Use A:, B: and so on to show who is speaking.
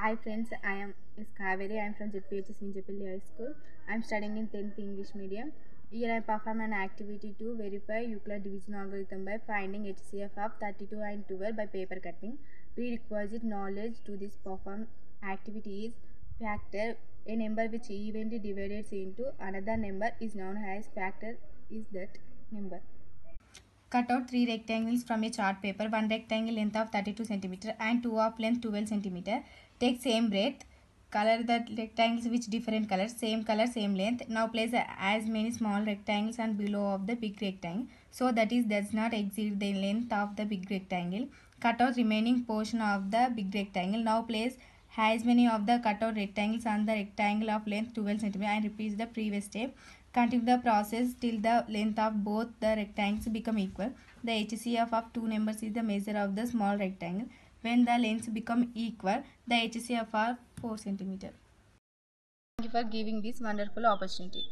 A: Hi friends, I am Kaveri. I am from ZPHS Vinjapalli High School. I am studying in 10th English medium. Here I perform an activity to verify Euclid division algorithm by finding HCF of 32 and 12 by paper cutting. Prerequisite knowledge to this perform activity is factor. A number which evenly divides into another number is known as factor is that number.
B: Cut out three rectangles from a chart paper. One rectangle length of 32 cm and two of length 12 cm. Take same breadth. Color the rectangles with different colors. Same color, same length. Now place as many small rectangles and below of the big rectangle. So that is does not exceed the length of the big rectangle. Cut out remaining portion of the big rectangle. Now place as many of the cut out rectangles on the rectangle of length 12 cm and repeat the previous step. Continue the process till the length of both the rectangles become equal. The HCF of two numbers is the measure of the small rectangle. When the lengths become equal, the HCF are 4 cm. Thank you for giving this wonderful opportunity.